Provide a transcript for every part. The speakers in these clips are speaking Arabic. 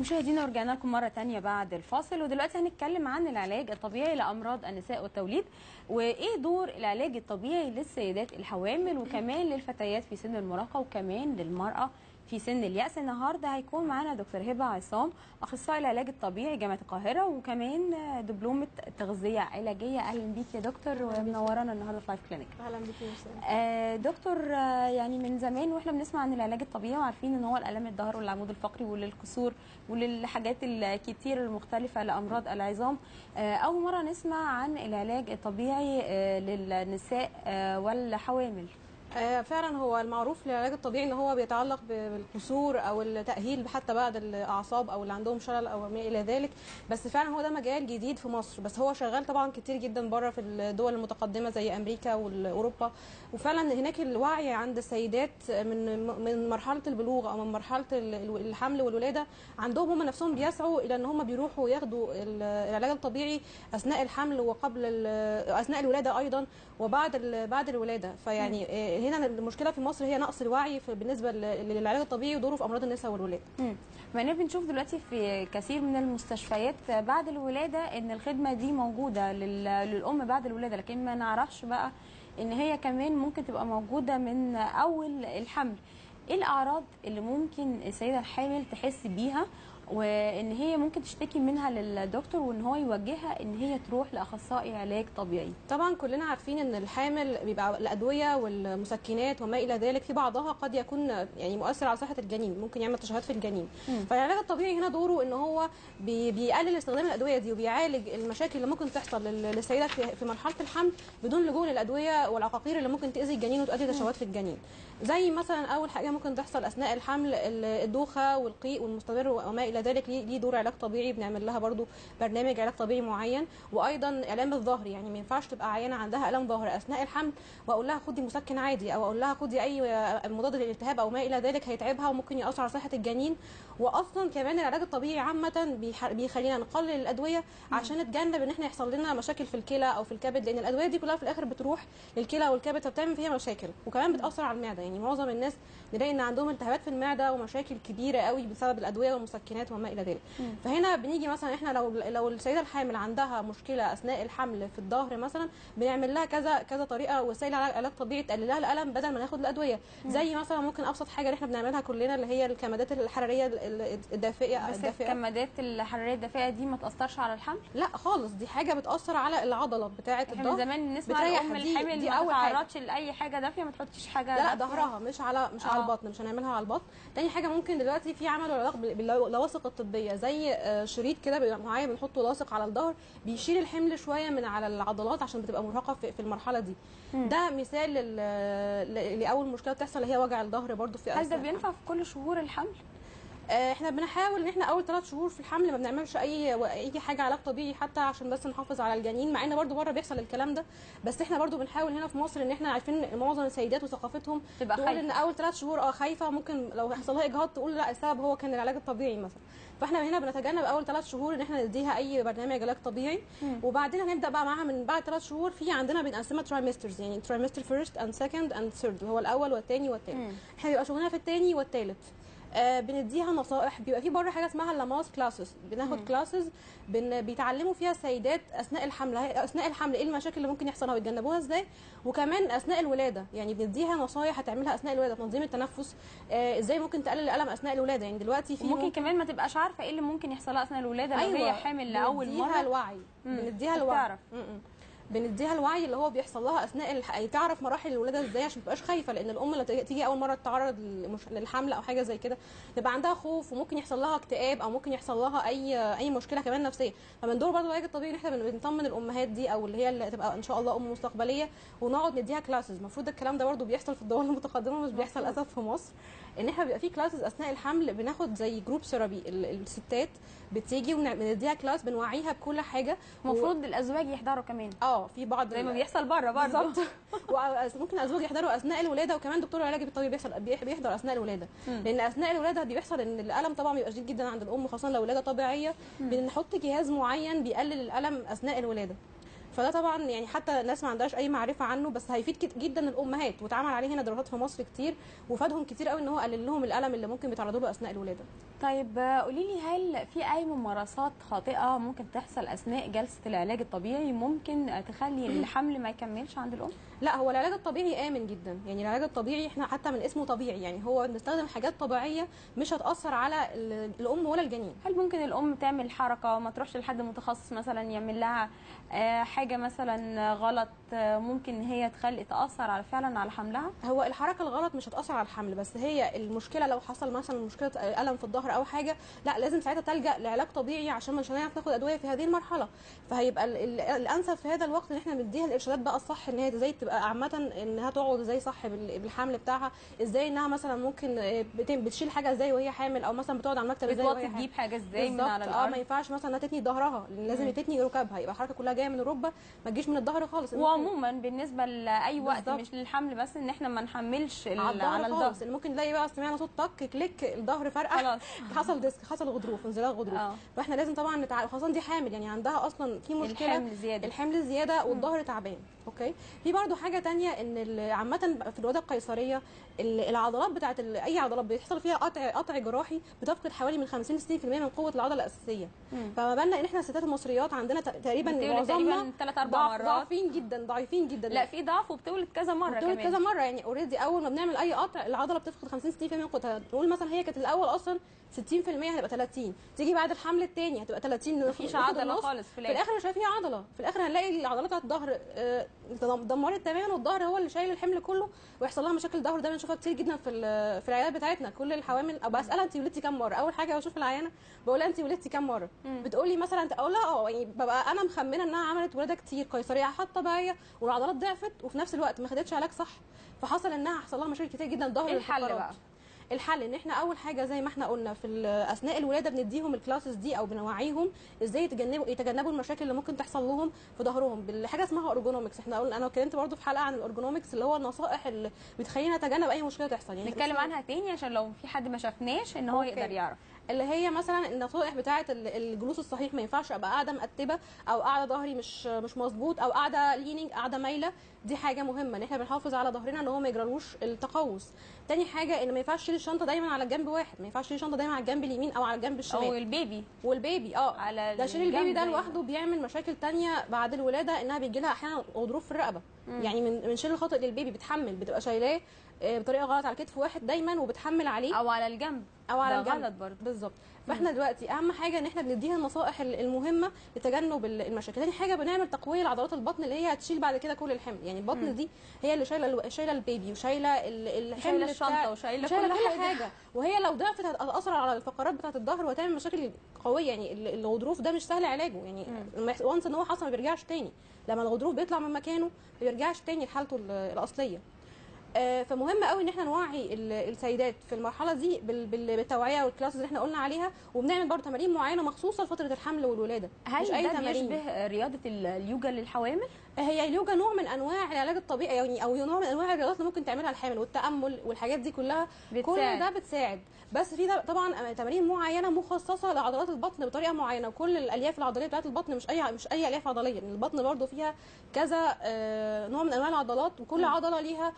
مشاهدينا ورجعنا لكم مرة تانية بعد الفاصل. ودلوقتي هنتكلم عن العلاج الطبيعي لأمراض النساء والتوليد وإيه دور العلاج الطبيعي للسيدات الحوامل وكمان للفتيات في سن المراهقة وكمان للمرأة في سن اليأس. النهارده هيكون معانا دكتور هبة عصام أخصائي العلاج الطبيعي جامعة القاهرة وكمان دبلومة تغذية علاجية. أهلا بيك يا دكتور ومنورانا النهارده في لايف كلينيك أهلا بك يا آه دكتور آه يعني من زمان وإحنا بنسمع عن العلاج الطبيعي وعارفين إن هو الالام الظهر والعمود الفقري وللكسور وللحاجات الكتير المختلفة لأمراض العظام. آه أول مرة نسمع عن العلاج الطبيعي للنساء والحوامل. فعلا هو المعروف للعلاج الطبيعي إن هو بيتعلق بالكسور أو التأهيل حتى بعد الأعصاب أو اللي عندهم شلل أو ما إلى ذلك. بس فعلا هو ده مجال جديد في مصر. بس هو شغال طبعا كتير جدا بره في الدول المتقدمة زي أمريكا واوروبا وفعلا هناك الوعي عند السيدات من من مرحلة البلوغ أو من مرحلة الحمل والولادة. عندهم هم نفسهم بيسعوا إلى إن هم بيروحوا ياخدوا العلاج الطبيعي أثناء الحمل وقبل أثناء الولادة أيضا. وبعد بعد الولادة فيعني هنا المشكلة في مصر هي نقص الوعي بالنسبة للعلاج الطبيعي ودوره في أمراض النساء والولاده. امم بنشوف دلوقتي في كثير من المستشفيات بعد الولادة إن الخدمة دي موجودة للأم بعد الولادة لكن ما نعرفش بقى إن هي كمان ممكن تبقى موجودة من أول الحمل. إيه الأعراض اللي ممكن السيدة الحامل تحس بيها وإن هي ممكن تشتكي منها للدكتور وإن هو يوجهها إن هي تروح لأخصائي علاج طبيعي. طبعا كلنا عارفين إن الحامل بيبقى الأدوية والمسكنات وما إلى ذلك في بعضها قد يكون يعني مؤثر على صحة الجنين ممكن يعمل تشوهات في الجنين. فالعلاج الطبيعي هنا دوره إن هو بي بيقلل استخدام الأدوية دي وبيعالج المشاكل اللي ممكن تحصل للسيدة في مرحلة الحمل بدون لجوء للأدوية والعقاقير اللي ممكن تأذي الجنين وتؤدي تشوهات في الجنين. زي مثلا أول حاجة ممكن تحصل أثناء الحمل الدوخة والقيء والمستمر وما إلى ذلك ليه دور علاج طبيعي بنعمل لها برضو برنامج علاج طبيعي معين. وأيضا الام الظهر يعني ما ينفعش تبقى عيانة عندها الام ظهر أثناء الحمل وأقول لها خدي مسكن عادي أو أقول لها خدي أي مضاد للالتهاب أو ما إلى ذلك هيتعبها وممكن يأثر على صحة الجنين. واصلا كمان العلاج الطبيعي عامة بيخلينا نقلل الأدوية عشان نتجنب إن إحنا يحصل لنا مشاكل في الكلى أو في الكبد لأن الأدوية دي كلها في الآخر بتروح للكلى والكبد فبتعمل فيها مشاكل. وكمان بتأثر على المعدة يعني معظم الناس نلاقي إن عندهم التهابات في المعدة ومشاكل كبيرة قوي بسبب الأدوية والمسكنات. وما إلى ذلك. فهنا بنيجي مثلا إحنا لو لو السيدة الحامل عندها مشكلة أثناء الحمل في الظهر مثلا بنعمل لها كذا كذا طريقة وسائل علاج طبيعي تقلل لها الألم بدل ما ناخد الأدوية. زي مثلا ممكن أبسط حاجة اللي إحنا بنعملها كلنا اللي هي الكمادات الحرارية الدافئة بس الدافئة. الكمادات الحرارية الدافئة دي ما تأثرش على الحمل؟ لا خالص دي حاجة بتأثر على العضلة بتاعة الظهر. زمان نسمع الأم الحامل دي ما تعرضش لأي حاجة دافيه ما تحطيش حاجة لا لا ظهرها مش على مش آه. على البطن مش هنعملها على البطن. تاني حاجة ممكن دلوقتي في عملوا علاج باللواصق الطبية زي شريط كده معين بنحطه لاصق على الظهر بيشيل الحمل شوية من على العضلات عشان بتبقى مرهقة في المرحلة دي. م. ده مثال لأول مشكلة بتحصل هي وجع الظهر برده في هل ده بينفع في كل شهور الحمل؟ إحنا بنحاول ان إحنا اول ثلاث شهور في الحمل ما بنعملش اي اي حاجة علاج طبيعي حتى عشان بس نحافظ على الجنين مع ان برضو بره بيحصل الكلام ده بس إحنا برضو بنحاول هنا في مصر ان إحنا عارفين معظم السيدات وثقافتهم تبقى تقول خايفة. إن أول ثلاث شهور آه خايفة ممكن لو يحصل لها إجهاض تقول لا السبب هو كان العلاج الطبيعي مثلا فاحنا هنا بنتجنب أول ثلاث شهور إن إحنا نديها أي برنامج علاج طبيعي مم. وبعدين هنبدأ بقى معاها من بعد ثلاث شهور في عندنا بنقسمها trimesters يعني trimester first and second and third هو الأول والثاني. والثالث إحنا بيبقى شغلنا في الثاني والثالث آه بنديها نصائح. بيبقى في بره حاجة اسمها ال Lamaze classes بناخد classes بن بيتعلموا فيها السيدات أثناء الحمل أثناء الحمل إيه المشاكل اللي ممكن يحصلها ويتجنبوها إزاي؟ وكمان أثناء الولادة. يعني بنديها نصايح هتعملها أثناء الولادة تنظيم التنفس. آه إزاي ممكن تقلل الألم أثناء الولادة؟ يعني دلوقتي في ممكن كمان ما تبقاش عارفة إيه اللي ممكن يحصل لها أثناء الولادة لو هي حامل لأول بنديها مره الوعي. بنديها الوعي. م- م. بنديها الوعي اللي هو بيحصل لها أثناء الح... يعني تعرف مراحل الولادة إزاي عشان ما تبقاش خايفة لأن الأم لما تيجي- أول مرة تتعرض. للحمل أو حاجة زي كده تبقى عندها خوف وممكن يحصل لها اكتئاب أو ممكن يحصل لها اي أي مشكلة كمان نفسية فمن دور برضه العلاج الطبيعي إن إحنا بن- بنطمن الأمهات دي أو اللي هي اللي تبقى إن شاء الله أم مستقبلية ونقعد نديها classes المفروض الكلام ده برضه بيحصل في الدول المتقدمة مش بيحصل للأسف في مصر إن إحنا بيبقى في classes أثناء الحمل بناخد زي group therapy الستات بتيجي وبنديها class بنوعيها بكل حاجة. المفروض الأزواج يحضروا كمان. آه في بعض زي ما بيحصل بره برضه. بالظبط. وممكن ازواج يحضروا أثناء الولادة وكمان دكتور العلاج الطبيعي بيحصل بيح- بيحضر أثناء الولادة. مم. لأن أثناء الولادة بيحصل إن الألم طبعا بيبقى شديد جدا عند الأم خاصة لو ولادة طبيعية. بنحط جهاز معين بيقلل الألم أثناء الولادة. فده طبعا يعني حتى الناس ما عندهاش أي معرفة عنه بس هيفيد جدا الأمهات. واتعمل عليه هنا دراسات في مصر كتير وفادهم كتير قوي إن هو قلل لهم الألم اللي ممكن بيتعرضوا له أثناء الولادة. طيب قولي لي هل في أي ممارسات خاطئة ممكن تحصل أثناء جلسة العلاج الطبيعي ممكن تخلي الحمل ما يكملش عند الأم؟ لا هو العلاج الطبيعي آمن جدا. يعني العلاج الطبيعي إحنا حتى من اسمه طبيعي. يعني هو بنستخدم حاجات طبيعية مش هتأثر على ال- الأم ولا الجنين. هل ممكن الأم تعمل حركة ما تروحش لحد متخصص مثلا يعمل لها حاجة مثلا غلط آه، ممكن ان هي تخلي تأثر على فعلا على حملها؟ هو الحركة الغلط مش هتأثر على الحمل بس هي المشكلة لو حصل مثلا مشكلة ألم في الظهر أو حاجة لا لازم ساعتها تلجأ لعلاج طبيعي عشان مش هنعرف ناخد أدوية في هذه المرحلة. فهيبقى ال- ال- الأنسب في هذا الوقت إن إحنا نديها الإرشادات بقى الصح إن هي إزاي تبقى عامة إنها تقعد إزاي صح بال- بالحمل بتاعها إزاي إنها مثلا ممكن آه، بت- بتشيل حاجة إزاي وهي حامل أو مثلا بتقعد على المكتب إزاي وهي تجيب حاجة إزاي من على آه الأرض. ما ينفعش مثلا إنها تتني ظهرها لازم. تتني ركبها يبقى الحركه كلها جاية من الركبه ما تجيش من الظهر خالص. وعموما بالنسبة لأي وقت بالظبط. مش للحمل بس إن إحنا ما نحملش على الظهر خالص. اللي ممكن نلاقي بقى سمعنا صوت طق click الظهر فرقع. خلاص. حصل disc حصل غضروف انزلاق غضروف. آه. فإحنا لازم طبعا نتع... خاصة دي حامل يعني عندها أصلا في مشكلة. الحمل زيادة. الحمل زيادة والظهر تعبان. okay؟ في برضو حاجة تانية إن عامة في الولاده القيصرية ال- العضلات بتاعت أي عضلات بيحصل فيها قطع قطع جراحي بتفقد حوالي من 50 ل 60% من قوة العضلة الأساسية. مم. فما بالنا إن إحنا الستات المصريات عندنا تقريبا معظمنا تقريبا ثلاث أربع مرات. ضعيفين جدا ضعيفين جدا. لا في ضعف وبتولد كذا مرة بتولد كمان. كذا مرة. يعني اوريدي أول ما بنعمل أي قطع العضلة بتفقد 50 60% من قوتها. نقول مثلا هي كانت الأول أصلا 60% هتبقى 30 تيجي بعد الحمل الثاني هتبقى 30 مفيش عضلة. خالص في في الآخر الآخر. مش هيبقى فيها عضلة. في الآخر هنلاقي العضلات بتاعت الظهر آه، اتدمرت تماما والظهر هو اللي شايل الحمل كله ويحصل لها مشاكل ظهر ده بنشوفها كتير جدا في في العيادات بتاعتنا. كل الحوامل أو بسألها انت ولدتي كام مرة؟ أول حاجة بشوف العيانة بقول لها انت ولدتي كام مرة. بتقولي مثلا انت أقول لها آه يعني ببقى أنا مخمنة إنها عملت ولادة كتير قيصرية حتى طبيعيه والعضلات ضعفت وفي نفس الوقت ما خدتش علاج صح. فحصل إنها حصل لها مشاكل كتير جدا ظهر إيه الحل. بقى؟ الحل إن إحنا أول حاجة زي ما إحنا قلنا في أثناء الولادة بنديهم ال classes دي أو بنوعيهم إزاي يتجنبوا يتجنبوا المشاكل اللي ممكن تحصل لهم في ظهرهم. بالحاجة اسمها ergonomics إحنا قلنا أنا اتكلمت برضو في حلقة عن ال ergonomics اللي هو النصائح اللي بتخلينا نتجنب أي مشكلة تحصل. يعني نتكلم عنها تاني عشان لو في حد ما شافناش إن هو okay. يقدر يعرف. اللي هي مثلا النصائح بتاعه ال- الجلوس الصحيح ما ينفعش أبقى قاعدة مقتبه أو قاعدة ظهري مش مش مظبوط أو قاعدة leaning قاعدة مايلة. دي حاجة مهمة إن إحنا بنحافظ على ظهرنا إن هو ما يجرالوش التقوس. تاني حاجة إن ما ينفعش تشيل الشنطة دايما على جنب واحد ما ينفعش تشيل الشنطة دايما على الجنب اليمين أو على الجنب أو الشمال. ال baby. وال baby آه. على ده شيل الجنب ال baby ده لوحده بيعمل مشاكل تانية بعد الولادة إنها بيجي لها أحيانا غضروف في الرقبة. مم. يعني من من شيل الخاطئ لل baby بتحمل بتبقى شايلاه بطريقة غلط على كتف واحد دايما وبتحمل عليه. أو على الجنب. أو على الجنب. غلط برضه. بالظبط. فإحنا دلوقتي أهم حاجة إن إحنا بنديها النصائح ال- المهمة لتجنب ال- المشاكل. تاني حاجة بنعمل تقوية لعضلات البطن اللي هي هتشيل بعد كده كل الحمل. يعني البطن مم. دي هي اللي شايلة شايلة البيبي وشايلة ال- الحمل شايلة بتاع- الشنطة وشايلة شايلة كل كل حاجة, وهي لو ضعفت هتأثر على الفقرات بتاعة الظهر وهتعمل مشاكل قوية. يعني ال- الغضروف ده مش سهل علاجه. يعني و once إن هو حصل ما بيرجعش تاني. لما الغضروف بيطلع من مكانه ما بيرجعش تاني لحالته ال- الأصلية. آه، فمهم قوي ان إحنا نوعي ال- السيدات في المرحلة دي بال- بال- بالتوعية وال classes اللي إحنا قلنا عليها وبنعمل برضه تمارين معينة مخصوصة لفترة الحمل والولادة هل مش أي ده تمارين. بيشبه رياضة ال- اليوجا للحوامل؟ هي اليوجا نوع من أنواع العلاج الطبيعي يعني أو نوع من أنواع الرياضات اللي ممكن تعملها الحامل والتأمل والحاجات دي كلها كل بتساعد. ده بتساعد بس في ده- طبعا تمارين معينة مخصصة لعضلات البطن بطريقة معينة وكل الألياف العضلية بتاعت البطن مش أي مش أي ألياف عضلية لأن البطن برضو فيها كذا آه، نوع من أنواع العضلات وكل مم. عضلة ليها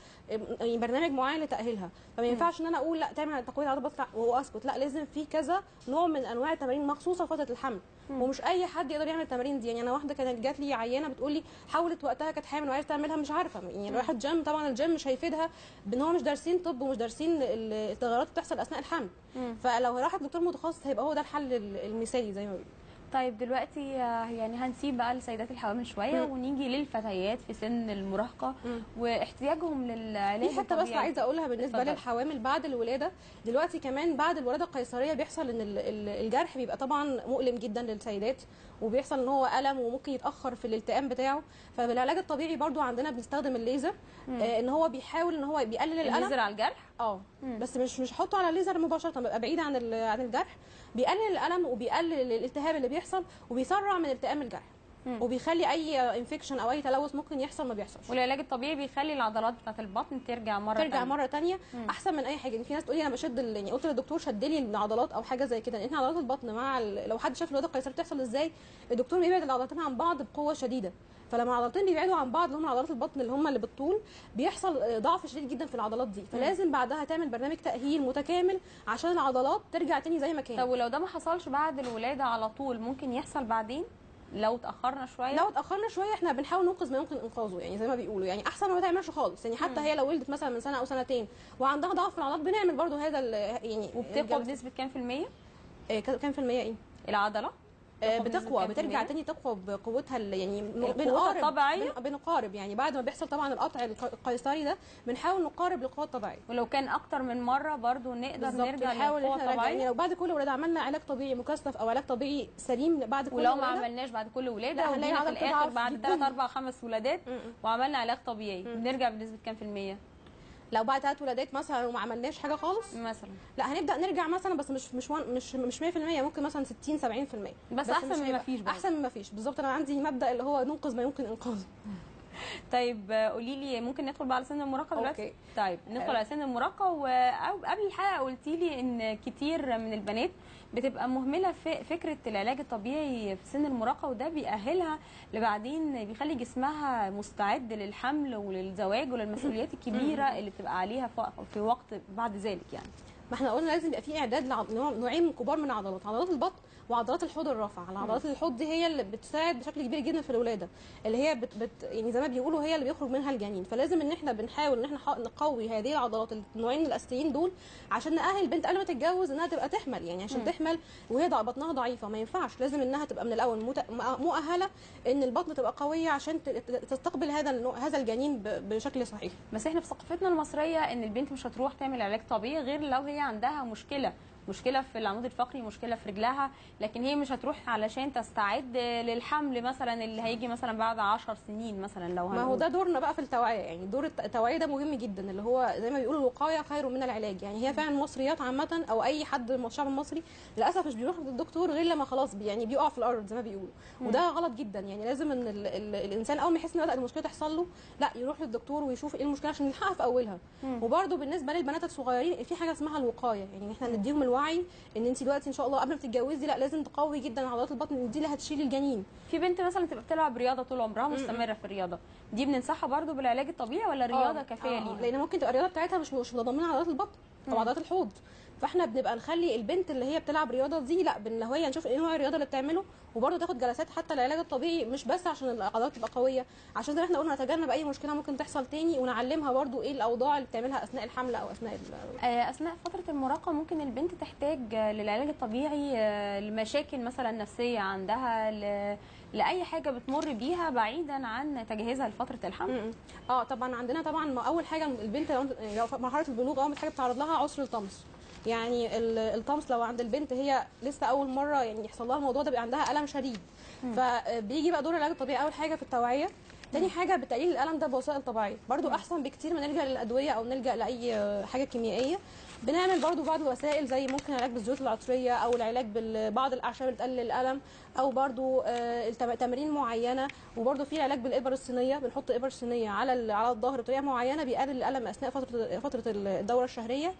يعني برنامج معين لتأهيلها فما ينفعش إن أنا أقول لأ تعمل تقوية عضلات البطن وأسكت لأ لازم في كذا نوع من أنواع التمارين مخصوصة لفتره الحمل. ومش أي حد يقدر يعمل التمارين دي. يعني أنا واحدة كانت جات لي عيانة بتقول لي حاولت وقتها كانت حامل وعايزه تعملها مش عارفة. يعني. راحت جيم طبعا الجيم مش هيفيدها بإن هو مش دارسين طب ومش دارسين ال- التغيرات اللي بتحصل أثناء الحمل. فلو راحت دكتور متخصص هيبقى هو ده الحل ال- المثالي زي ما بيقولوا. طيب دلوقتي آه، يعني هنسيب بقى لسيدات الحوامل شوية مم. ونيجي للفتيات في سن المراهقة. واحتياجهم للعلاج في حتة بس. عايزة أقولها بالنسبة اتفضل. للحوامل بعد الولادة دلوقتي كمان بعد الولادة القيصرية بيحصل إن ال- ال- الجرح بيبقى طبعا مؤلم جدا للسيدات وبيحصل إن هو ألم وممكن يتأخر في الالتئام بتاعه. فبالعلاج الطبيعي برضو عندنا بنستخدم الليزر. آه إن هو بيحاول إن هو بيقلل الألم. الليزر على الجرح؟ آه. بس مش مش حطه على الليزر مباشرة بيبقى بعيد عن عن الجرح. بيقلل الألم وبيقلل الالتهاب اللي بيحصل وبيسرع من التئام الجرح. مم. وبيخلي أي infection أو أي تلوث ممكن يحصل ما بيحصلش. والعلاج الطبيعي بيخلي العضلات بتاعه البطن ترجع مرة ترجع تانية. مرة مم. أحسن من أي حاجة. يعني في ناس تقول لي أنا بشد يعني قلت للدكتور شد لي العضلات أو حاجة زي كده. لأن عضلات البطن مع ال- لو حد شاف الولاده القيصريه بتحصل إزاي؟ الدكتور بيبعد العضلتين عن بعض بقوة شديدة. فلما العضلتين بيبعدوا عن بعض اللي هم عضلات البطن اللي هم اللي بالطول بيحصل ضعف شديد جدا في العضلات دي. فلازم بعدها تعمل برنامج تأهيل متكامل عشان العضلات ترجع تاني زي ما كانت. طب ولو ده ما حصلش بعد الولادة على طول ممكن يحصل بعدين؟ لو اتأخرنا شوية. لو اتأخرنا شوية إحنا بنحاول ننقذ ما يمكن إنقاذه يعني زي ما بيقولوا. يعني أحسن ما تعملش خالص. يعني حتى هي لو ولدت مثلا من سنة أو سنتين وعندها ضعف في العضلات بنعمل برضو هذا ال- يعني وبتقوى الجلسة. بنسبه كام في المية؟ آه، كام في المية؟ إيه؟ العضلة؟ بتقوى بترجع؟ تاني تقوى بقوتها يعني بنقارب بنقارب يعني بعد ما بيحصل طبعا القطع الق- القيصري ده بنحاول نقارب للقوه الطبيعية. ولو كان أكتر من مرة برضو نقدر نرجع للقوة إحنا نرجع. يعني الطبيعية. لو بعد كل ولاده عملنا علاج طبيعي مكثف أو علاج طبيعي سليم بعد كل ولو ما عملناش بعد كل ولادة لا، هنلاقي في الآخر بعد جداً. 3 4 5 ولادات. وعملنا علاج طبيعي. بنرجع بنسبة كام في المية؟ لو بعد ثلاث ولادات مثلا وما عملناش حاجة خالص مثلا. لا هنبدأ نرجع مثلا بس مش مش مش مش 100% ممكن مثلا 60 70% بس أحسن مش من مفيش برضه. أحسن من ما فيش. بالظبط أنا عندي مبدأ اللي هو ننقذ ما يمكن إنقاذه. طيب قولي لي ممكن ندخل بقى على سن المراهقة دلوقتي؟ أوكي. طيب ندخل على سن المراهقة وقبل الحلقة قلتي لي إن كتير من البنات بتبقى مهملة في فكرة العلاج الطبيعي في سن المراهقة وده بيأهلها لبعدين بيخلي جسمها مستعد للحمل وللزواج وللمسؤوليات الكبيرة اللي بتبقى عليها في وقت بعد ذلك يعني. ما إحنا قلنا لازم يبقى في اعداد لعض- نوع- نوعين كبار من العضلات عضلات البطن وعضلات الحوض الرافع. عضلات الحوض دي هي اللي بتساعد بشكل كبير جدا في الولادة اللي هي بت بت يعني زي ما بيقولوا هي اللي بيخرج منها الجنين. فلازم إن إحنا بنحاول إن إحنا نقوي هذه العضلات النوعين الأساسيين دول عشان نأهل البنت قبل ما تتجوز إنها تبقى تحمل. يعني عشان تحمل وهي بطنها ضعيفة. ما ينفعش لازم إنها تبقى من الأول مؤهلة إن البطن تبقى قوية عشان تستقبل هذا هذا الجنين بشكل صحيح. بس إحنا في ثقافتنا المصرية إن البنت مش هتروح تعمل علاج طبيعي غير لو هي عندها مشكلة. مشكلة في العمود الفقري مشكلة في رجلها لكن هي مش هتروح علشان تستعد للحمل مثلا اللي هيجي مثلا بعد عشر سنين مثلا لو ما هو هنقول. ده دورنا بقى في التوعية يعني دور الت- التوعية ده مهم جدا اللي هو زي ما بيقولوا الوقاية خير من العلاج. يعني هي فعلا المصريات عامة أو أي حد من الشعب المصري للأسف مش بيروح للدكتور غير لما خلاص بي- يعني بيقع في الأرض زي ما بيقولوا. وده غلط جدا يعني لازم إن ال ال الإنسان أول ما يحس إن بدأت المشكلة تحصل له لأ يروح للدكتور ويشوف إيه المشكلة عشان يلحقها في أولها. وبرده بالنسبة للبنات الصغيرين في حاجة اسمها الوقاية يعني إحنا نديهم الوعي إن انت دلوقتي إن شاء الله قبل ما تتجوزي لأ لازم تقوي جدا عضلات البطن دي اللي هتشيل الجنين. في بنت مثلا تبقى بتلعب رياضة طول عمرها مستمرة في الرياضة. دي بننصحها برضو بالعلاج الطبيعي ولا الرياضه آه، كافيه آه، ليها؟ لأن ممكن تبقى الرياضة بتاعتها مش مش متضمنه عضلات البطن. أو عضلات الحوض فاحنا بنبقى نخلي البنت اللي هي بتلعب رياضة دي لا بن هي نشوف إيه نوع الرياضة اللي بتعمله وبرده تاخد جلسات حتى العلاج الطبيعي مش بس عشان العضلات تبقى قوية عشان زي ما إحنا قلنا نتجنب أي مشكلة ممكن تحصل تاني ونعلمها برده إيه الأوضاع اللي بتعملها أثناء الحمل أو أثناء آه، أثناء فترة المراهقة ممكن البنت تحتاج للعلاج الطبيعي آه، لمشاكل مثلا نفسية عندها. لأي حاجة بتمر بيها بعيدا عن تجهيزها لفترة الحمل. آه طبعا عندنا طبعا أول حاجة البنت لو لو في مرحلة البلوغ أول حاجة بتعرض لها عسر الطمس. يعني ال- الطمس لو عند البنت هي لسه أول مرة يعني يحصل لها الموضوع ده بيبقى عندها ألم شديد. فبيجي بقى دور العلاج الطبيعي أول حاجة في التوعية. تاني حاجة بتقليل الألم ده بوسائل طبيعية. برضو أحسن بكتير ما نلجا للأدوية أو نلجأ لأي حاجة كيميائية. بنعمل برضو بعض الوسائل زي ممكن العلاج بالزيوت العطرية أو العلاج ببعض الأعشاب اللي تقلل الألم أو برضو آه، تمارين معينة. وبرضو في علاج بالإبر الصينية بنحط إبر صينية على على الظهر بطريقة معينة بيقلل الألم أثناء فتره فترة الدورة الشهرية.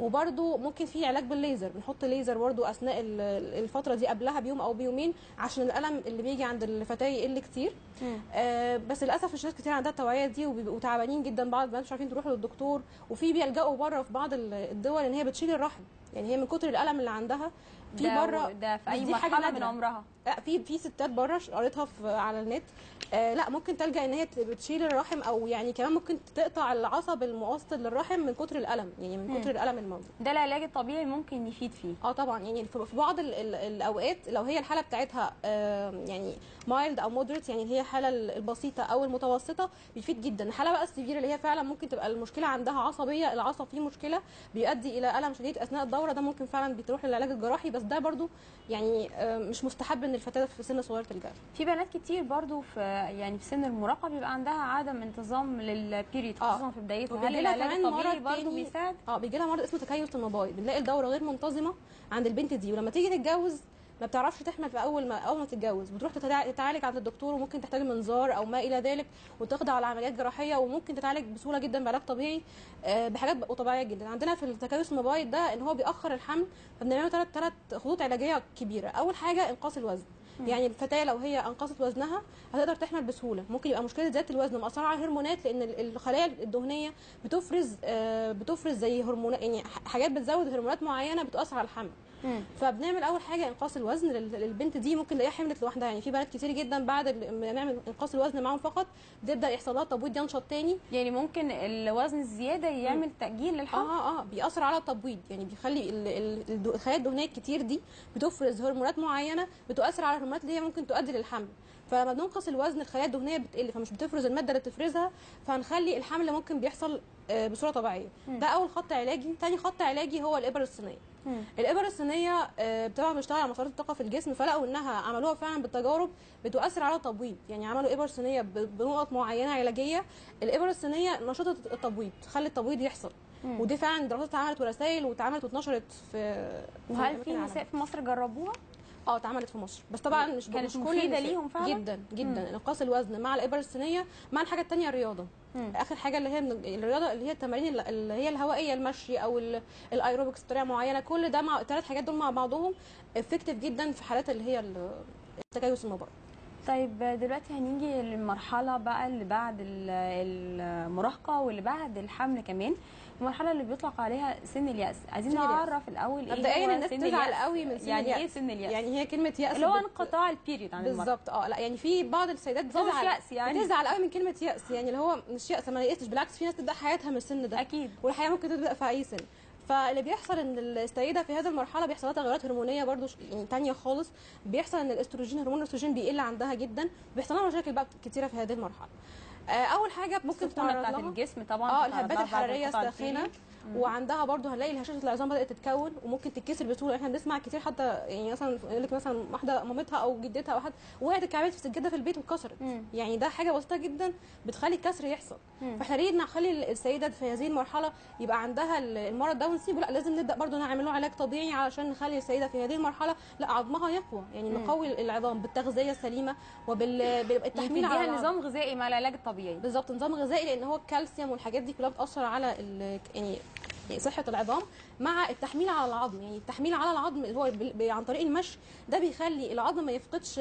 وبرده ممكن في علاج بالليزر بنحط ليزر برده أثناء ال- الفترة دي قبلها بيوم أو بيومين عشان الألم اللي بيجي عند الفتاة يقل كتير. آه بس للأسف ناس كتير عندها التوعية دي وبيبقوا تعبانين جدا بعض البنات مش عارفين يروحوا للدكتور. وفي بيلجأوا بره في بعض ال- الدول إن هي بتشيل الرحم يعني هي من كتر الألم اللي عندها. في بره ده في أي مرحلة من. عمرها. في في ستات بره قريتها على النت. آه لا ممكن تلجأ إن هي بتشيل الرحم أو يعني كمان ممكن تقطع العصب الموصل للرحم من كتر الألم يعني من كتر الألم الموجود. ده العلاج الطبيعي ممكن يفيد فيه. آه طبعا. يعني في بعض ال ال الأوقات لو هي الحالة بتاعتها آه يعني mild أو moderate يعني هي الحالة ال- البسيطة أو المتوسطة بيفيد جدا. الحالة بقى ال severe اللي هي فعلا ممكن تبقى المشكلة عندها عصبية العصب فيه مشكلة بيؤدي إلى ألم شديد أثناء الدورة ده ممكن فعلا بتروح للعلاج الجراحي بس ده برضو يعني آه مش مستحب إن الفتاة في سن صغير تلجأ. في بنات كتير برضو في يعني في سن المراهقة بيبقى عندها عدم انتظام للبيريد آه. خصوصا في بدايتها. وبيجي هل لها العلاج كمان الطبيعي تاني. بيساعد؟ آه بيجي لها مرض اسمه تكيس المبايض بنلاقي الدورة غير منتظمة عند البنت دي ولما تيجي تتجوز ما بتعرفش تحمل في أول ما أول ما تتجوز. بتروح تتع- تتعالج عند الدكتور وممكن تحتاج منظار أو ما إلى ذلك وتخضع على عمليات جراحية وممكن تتعالج بسهولة جدا بعلاج طبيعي آه، بحاجات طبيعيه جدا. عندنا في التكيس المبايض ده إن هو بيأخر الحمل فبنعمله ثلاث ثلاث خطوط علاجية كبيرة. أول حاجة إنقاص الوزن. يعني الفتاة لو هي أنقصت وزنها هتقدر تحمل بسهولة. ممكن يبقى مشكلة زيادة الوزن مأثره على الهرمونات لأن ال- الخلايا الدهنية بتفرز آه، بتفرز زي هرمونات يعني حاجات بتزود هرمونات معينة بتأثر على الحمل. مم. فبنعمل أول حاجة إنقاص الوزن لل- للبنت دي ممكن نلاقيها حملت لوحدها. يعني في بنات كتير جدا بعد ما نعمل إنقاص الوزن معاهم فقط بتبدأ يحصل لها تبويض ينشط تاني. يعني ممكن الوزن الزيادة يعمل تأجيل للحمل آه آه بيأثر على التبويض. يعني بيخلي الخلايا الدهنية الكتير دي بتفرز هرمونات معينة بتؤثر على الهرمونات اللي هي ممكن تؤدي للحمل. فلما بننقص الوزن الخلايا الدهنية بتقل فمش بتفرز المادة اللي بتفرزها فهنخلي الحمل ممكن بيحصل آه، بصورة طبيعية. ده أول خط علاجي. تاني خط علاجي هو الإبر الصينية. مم. الابر الصينية آه، طبعا بتشتغل على مسارات الطاقة في الجسم فلقوا إنها عملوها فعلا بالتجارب بتؤثر على التبويض يعني عملوا ابر صينية بنقط معينة علاجية الابر الصينية نشطت التبويض تخلي التبويض يحصل مم. ودي فعلا دراسات اتعملت ورسائل واتعملت واتنشرت في وهل في. نساء في مصر جربوها آه اتعملت في مصر بس طبعا مش كانت مش كل. ليهم فعلا؟ جدا جدا انقاص الوزن مع الابر الصينية مع الحاجة الثانية الرياضة. آخر حاجة اللي هي الرياضة اللي هي التمارين ال- اللي هي الهوائية المشي أو ال- الأيروبكس بطريقة معينة كل ده مع الثلاث حاجات دول مع بعضهم effective جدا في حالات اللي هي ال- التكيس المبايض طيب دلوقتي هنيجي للمرحلة بقى اللي بعد ال- المراهقة واللي بعد الحمل كمان. المرحلة اللي بيطلق عليها سن اليأس. عايزين. نعرف الأول إيه مبدئيا هو الناس سن تزعل؟ قوي من سن يعني إيه اليأس. سن اليأس؟ يعني هي كلمة يأس اللي هو انقطاع ال period عن المرأة. بالظبط. آه لا يعني في بعض السيدات بتزعل. يأس يعني. بتزعل قوي من كلمة يأس. يعني اللي هو مش يأس ما يأسش. بالعكس في ناس تبدأ حياتها من السن ده. أكيد. والحياة ممكن تبدأ في أي سن. فاللي بيحصل إن السيدة في هذه المرحلة بيحصل لها تغيرات هرمونية برضو يعني تانية خالص. بيحصل إن الأستروجين هرمون الأستروجين بيقل عندها جدا. بيحصل لها مشاكل بقى كتيرة في هذه المرحلة. أول حاجة ممكن بتاعت لها الجسم طبعا آه الهبات الحرارية الساخنة. وعندها برضو هنلاقي هشاشه العظام بدأت تتكون وممكن تتكسر بسهوله إحنا بنسمع كتير حتى يعني مثلا يقول لك مثلا واحدة مامتها أو جدتها أو حد وقعت اتكعبلت في سجاده في البيت واتكسرت. يعني ده حاجة بسيطة جدا بتخلي الكسر يحصل. فاحنا ليه نخلي السيدة في هذه المرحلة يبقى عندها المرض داون سيبو لا لازم نبدأ برضو نعمل له علاج طبيعي علشان نخلي السيدة في هذه المرحلة لا عظمها يقوى يعني. نقوي العظام بالتغذية السليمة وبالتحميل على. نظام غذائي مع العلاج الطبيعي بالظبط نظام غذائي لأن هو الكالسيوم والحاجات دي كلها بتأثر على يعني صحة العظام مع التحميل على العظم. يعني التحميل على العظم اللي هو عن طريق المشي ده بيخلي العظم ما يفقدش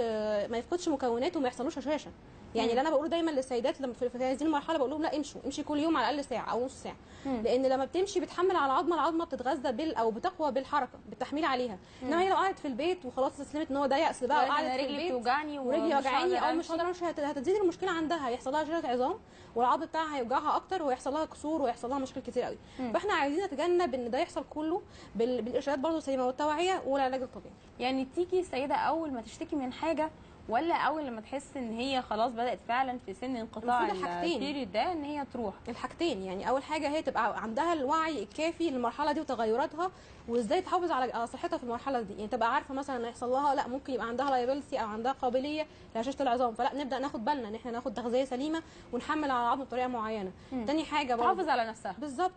ما يفقدش مكوناته وما يحصلوش هشاشة. يعني اللي أنا بقوله دايما للسيدات لما في هذه المرحلة بقول لهم لا امشوا امشي كل يوم على الأقل ساعة أو نص ساعة. لأن لما بتمشي بتحمل على العظمه العظمة بتتغذى بال أو بتقوى بالحركة بالتحميل عليها إنما هي لو قعدت في البيت وخلاص استسلمت إن هو ده يأس بقى وقعدت في البيت بتوجعني ورجلي وجعاني أو مش. هقدر أمشي هت- هتزيد المشكلة عندها هيحصل لها شلل عظام والعظم بتاعها هيوجعها أكتر ويحصل لها كسور ويحصل لها مشاكل كتير قوي. فإحنا عايزين نتجنب إن ده يحصل كله بال- بالإرشادات برضه السليمة والتوعية والعلاج الطبيعي يعني تيجي السيده أول ما تشتكي من حاجة ولا أول لما تحس إن هي خلاص بدأت فعلا في سن انقطاع. البيريد ده إن هي تروح. الحاجتين. يعني أول حاجة هي تبقى عندها الوعي الكافي للمرحلة دي وتغيراتها وإزاي تحافظ على صحتها في المرحلة دي. يعني تبقى عارفة مثلا إن يحصل لها لأ ممكن يبقى عندها لايبيلتي أو عندها قابلية لهشاشه العظام. فلأ نبدأ ناخد بالنا إن إحنا ناخد تغذية سليمة ونحمل على العظم بطريقة معينة. تاني حاجة برضه تحافظ على نفسها. بالظبط.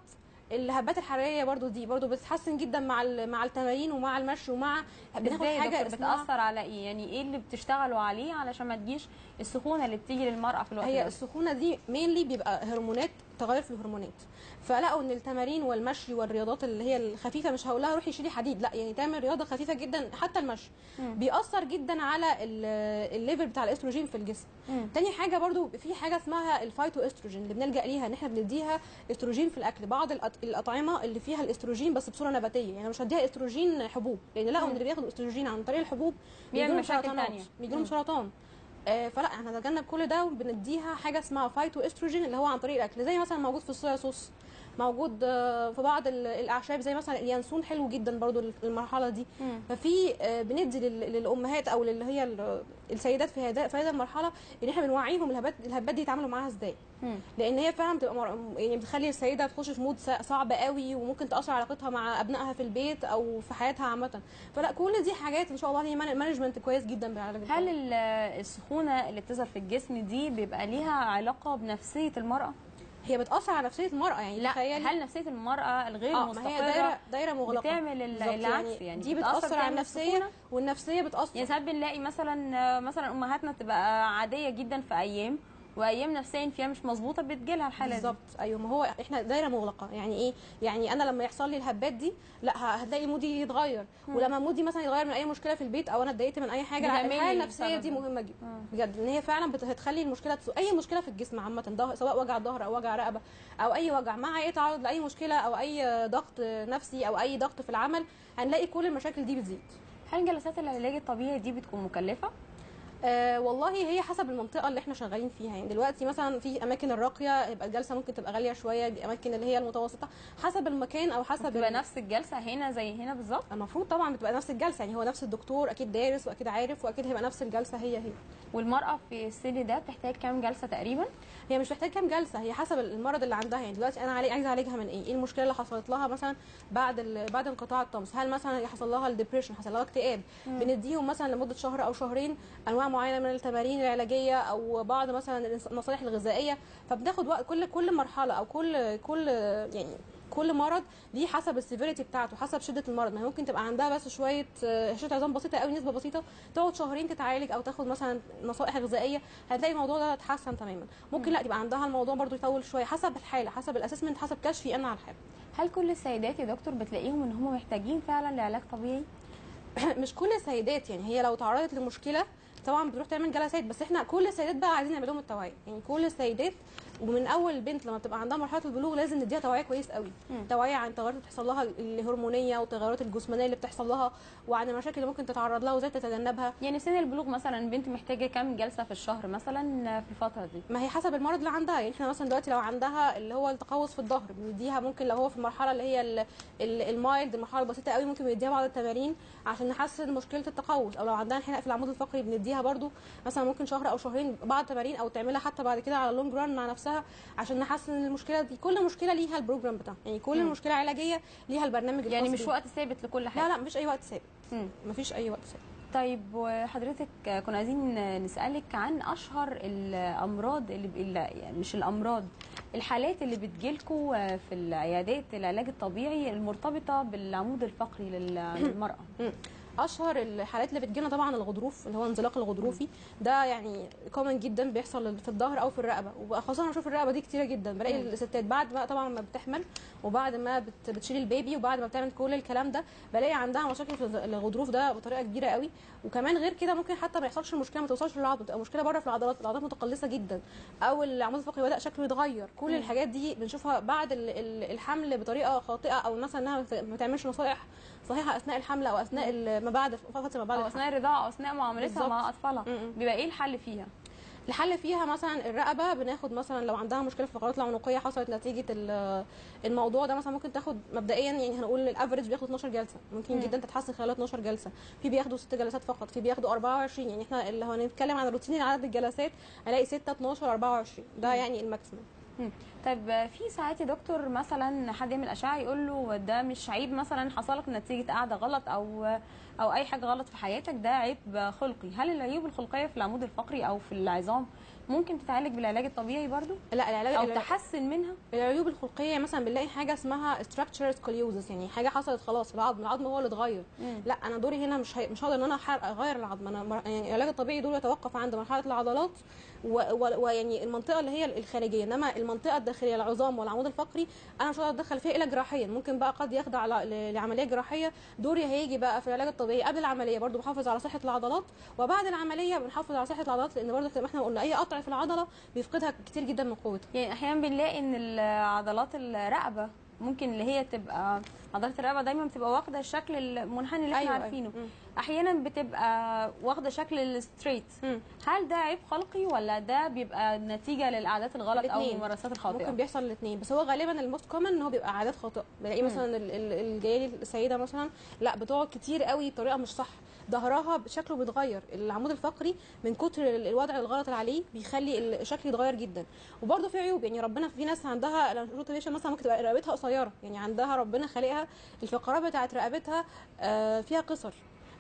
الهبات الحرارية برضو دي برضو بتتحسن جدا مع مع التمارين ومع المشي ومع بناخد إزاي حاجة بتأثر على إيه؟ يعني إيه اللي بتشتغلوا عليه علشان ما تجيش السخونة اللي بتيجي للمرأة في الوقت هي ده؟ السخونة دي mainly بيبقى هرمونات تغير في الهرمونات فلقوا إن التمارين والمشي والرياضات اللي هي الخفيفة مش هقول لها روحي شيلي حديد لا يعني تعمل رياضة خفيفة جدا حتى المشي مم. بيأثر جدا على ال- level بتاع الأستروجين في الجسم مم. تاني حاجة برضو في حاجة اسمها ال phytoestrogen اللي بنلجأ ليها إن إحنا بنديها استروجين في الأكل بعض الأطعمة اللي فيها الأستروجين بس بصورة نباتية يعني مش هديها استروجين حبوب لأن لقوا إن اللي بياخدوا استروجين عن طريق الحبوب بيعمل مشاكل تانية. بيجيلهم. سرطان فلا إحنا نتجنب كل ده وبنديها حاجة اسمها phytoestrogen اللي هو عن طريق الأكل زي مثلا موجود في ال soya sauce. موجود آه، في بعض ال- الأعشاب زي مثلا اليانسون حلو جدا برضو المرحلة دي. ففي آه، بندي لل- للأمهات أو اللي هي ال- السيدات في هذا في هذه المرحلة إن إحنا بنوعيهم الهبات الهبات دي يتعاملوا معاها إزاي. لأن هي فعلا بتبقى مر... يعني بتخلي السيدة تخش في mood صعب قوي وممكن تأثر علاقتها مع أبنائها في البيت أو في حياتها عامة. فلا كل دي حاجات إن شاء الله هي man- management كويس جدا بالعلاج هل السخونة اللي بتظهر في الجسم دي بيبقى ليها علاقة بنفسية المرأة؟ هي بتأثر على نفسية المرأة يعني لا تخيلي. هل نفسية المرأة الغير آه ما هي مستقرة دايره دايرة مغلقة. بتعمل بالظبط، العكس يعني دي بتأثر بتأثر على النفسية. والنفسية بتأثر. يعني ساعات بنلاقي مثلا مثلا أمهاتنا تبقى عادية جدا في أيام وايام نفسيا فيها مش مظبوطة بتجيلها الحالة بالظبط. أيوه ما هو إحنا دايرة مغلقة. يعني إيه؟ يعني أنا لما يحصل لي الهبات دي لأ هتلاقي مودي يتغير. ولما مودي مثلا يتغير من أي مشكلة في البيت أو أنا اتضايقت من أي حاجة الحالة النفسية السبب دي. مهمة جدا. بجد إن هي فعلا بت- هتخلي المشكلة تسوء أي مشكلة في الجسم عامة سواء وجع ظهر أو وجع رقبة أو أي وجع مع أي تعرض لأي مشكلة أو أي ضغط نفسي أو أي ضغط في العمل هنلاقي كل المشاكل دي بتزيد. هل جلسات العلاج الطبيعي دي بتكون مكلفة؟ آه والله هي حسب المنطقة اللي إحنا شغالين فيها. يعني دلوقتي مثلا في أماكن الراقية يبقى الجلسة ممكن تبقى غالية شوية دي أماكن اللي هي المتوسطة. حسب المكان أو حسب بتبقى نفس الجلسة هنا زي هنا بالظبط؟ المفروض طبعا بتبقى نفس الجلسة. يعني هو نفس الدكتور أكيد دارس وأكيد عارف وأكيد هيبقى نفس الجلسة هي هي. والمرأة في السن ده بتحتاج كام جلسة تقريبا؟ هي مش محتاج كام جلسة هي حسب المرض اللي عندها. يعني دلوقتي أنا علي عايزة أعالجها من إيه؟ إيه المشكلة اللي حصلت لها مثلا بعد. بعد انقطاع الطمث؟ هل مثلا حصل لها ال depression حصل لها اكتئاب؟ بنديهم مثلا لمدة شهر أو شهرين أنواع معينة من التمارين العلاجية أو بعض مثلا النصائح الغذائية فبناخد وقت كل كل مرحلة أو كل كل يعني كل مرض ليه حسب ال severity بتاعته حسب شدة المرض. ما هي ممكن تبقى عندها بس شوية هشاشه عظام بسيطة قوي نسبة بسيطة تقعد شهرين تتعالج أو تاخد مثلا نصائح غذائية هتلاقي الموضوع ده اتحسن تماما. ممكن لأ تبقى عندها الموضوع برضو يطول شوية حسب الحالة حسب ال assessment حسب كشفي أنا على الحالة. هل كل السيدات يا دكتور بتلاقيهم إن هم محتاجين فعلا لعلاج طبيعي؟ مش كل السيدات يعني هي لو تعرضت لمشكلة طبعا بتروح تعمل جلسات بس إحنا كل السيدات بقى عايزين نعمل لهم التوعية. يعني كل السيدات ومن أول البنت لما بتبقى عندها مرحلة البلوغ لازم نديها توعية كويس قوي. توعية عن التغيرات اللي بتحصل لها الهرمونية والتغيرات الجسمانية اللي بتحصل لها وعن المشاكل اللي ممكن تتعرض لها وإزاي تتجنبها. يعني سن البلوغ مثلا بنت محتاجة كام جلسة في الشهر مثلا في الفترة دي؟ ما هي حسب المرض اللي عندها. يعني إحنا مثلا دلوقتي لو عندها اللي هو التقوس في الظهر بنديها ممكن لو هو في المرحله اللي هي ال- ال- mild المرحلة البسيطة قوي ممكن بنديها بعض التمارين عشان نحسن مشكلة التقوس. أو لو عندها انحناء في العمود الفقري بنديها برضو مثلا ممكن شهر أو شهرين بعض التمارين أو تعملها حتى بعد كده على long run مع نفسها. عشان نحسن المشكلة دي كل مشكلة ليها ال program بتاعها يعني كل مم. مشكلة علاجية ليها البرنامج يعني مش. وقت ثابت لكل حاجة لا لا مفيش أي وقت ثابت. مفيش أي وقت ثابت طيب وحضرتك كنا عايزين نسألك عن أشهر الأمراض اللي يعني مش الأمراض الحالات اللي بتجيلكوا في العيادات العلاج الطبيعي المرتبطة بالعمود الفقري لل- للمرأة مم. أشهر الحالات اللي بتجينا طبعا الغضروف اللي هو انزلاق الغضروفي. ده يعني common جدا بيحصل في الظهر أو في الرقبة. وخاصة أنا بشوف الرقبة دي كتيرة جدا. بلاقي. الستات بعد ما طبعا ما بتحمل وبعد ما بت بتشيل البيبي وبعد ما بتعمل كل الكلام ده بلاقي عندها مشاكل في الغضروف ده بطريقة كبيرة قوي. وكمان غير كده ممكن حتى ما يحصلش المشكلة ما توصلش للعظم تبقى مشكلة بره في العضلات. العضلات متقلصة جدا. أو العمود الفقري بدأ شكله يتغير. كل. الحاجات دي بنشوفها بعد ال- ال- الحمل بطريقة خاطئة أو مثلا إنها ما تعملش نصائح صحيحة أثناء الحمل أو أثناء ما بعد فترة ما بعد أو الحمل. أثناء الرضاعة أو أثناء معاملتها. مع أطفالها م-م. بيبقى إيه الحل فيها؟ الحل فيها مثلا الرقبة بناخد مثلا لو عندها مشكلة في الفقرات العنقية حصلت نتيجة ال- الموضوع ده مثلا ممكن تاخد مبدئيا يعني هنقول الافرج بياخد 12 جلسة ممكن مم. جدا تتحسن خلال 12 جلسة في بياخدوا 6 جلسات فقط في بياخدوا 24 يعني إحنا اللي هنتكلم عن روتين عدد الجلسات هلاقي 6 12 24 ده مم. يعني الماكسيمم مم. طيب في ساعات يا دكتور مثلا حد يعمل أشعة يقول له ده مش عيب مثلا حصلك نتيجة قاعدة غلط أو أو أي حاجة غلط في حياتك ده عيب خلقي. هل العيوب الخلقية في العمود الفقري أو في العظام ممكن تتعالج بالعلاج الطبيعي برضو؟ لا العلاج أو تحسن منها؟ العيوب الخلقية مثلا بنلاقي حاجة اسمها structural scoliosis يعني حاجة حصلت خلاص في العظم العظم هو اللي اتغير. لا أنا دوري هنا مش هي... مش هقدر إن أنا أغير العظم. أنا يعني العلاج الطبيعي دوره يتوقف عند مرحلة العضلات ويعني المنطقة اللي هي الخارجية إنما المنطقة الداخلية العظام والعمود الفقري أنا مش هقدر أتدخل فيها إلا جراحيا. ممكن بقى قد يخضع لعملية جراحية. دوري هيجي بقى في العلاج الطبيعي قبل العملية برضو بحافظ على صحة العضلات. وبعد العملية بنحافظ على صحة العضلات لأن برضو زي ما إحنا قلنا أي قطع في العضلة بيفقدها كتير جدا من قوتها. يعني أحيانا بنلاقي إن عضلات الرقبة ممكن اللي هي تبقى عضلات الرقبه دايما بتبقى واخدة الشكل المنحني اللي إحنا عارفينه مم. أحيانا بتبقى واخدة شكل ال straight. هل ده عيب خلقي ولا ده بيبقى نتيجة للعادات الغلط أو الاتنين. الممارسات ممكن الخاطئه بيحصل الاثنين بس هو غالبا ال most common إن هو بيبقى عادات خاطئة بلاقي. مثلا ال- ال- الجاية السيدة مثلا لأ بتقعد كتير قوي بطريقة مش صح ظهرها شكله بيتغير. العمود الفقري من كتر ال- الوضع الغلط اللي عليه بيخلي الشكل يتغير جدا. وبرده في عيوب يعني ربنا في ناس عندها rotation مثلا ممكن تبقى رقبتها قصيرة. يعني عندها ربنا خالقها الفقرات بتاعت رقبتها آه، فيها قصر.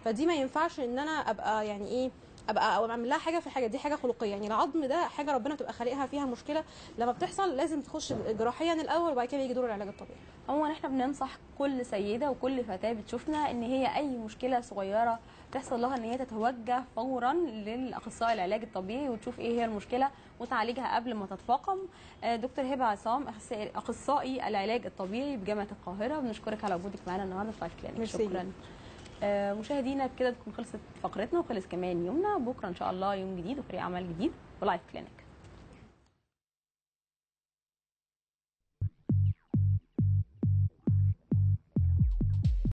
فدي ما ينفعش إن أنا أبقى يعني إيه أبقى أو أعمل لها حاجة في الحاجة دي حاجة خلقية. يعني العظم ده حاجة ربنا بتبقى خالقها فيها المشكلة لما بتحصل لازم تخش جراحيا الأول وبعد كده يجي دور العلاج الطبيعي. عموما إحنا بننصح كل سيدة وكل فتاة بتشوفنا إن هي أي مشكلة صغيرة تحصل لها إن هي تتوجه فورا للأخصائي العلاج الطبيعي وتشوف إيه هي المشكلة وتعالجها قبل ما تتفاقم. آه، دكتور هبة عصام أخصائي العلاج الطبيعي بجامعة القاهرة. بنشكرك على وجودك معانا النهارده في لايف. شكرا. مشاهدينا بكده تكون خلصت فقرتنا وخلص كمان يومنا. بكرة إن شاء الله يوم جديد وفريق عمل جديد. ولايف كلينك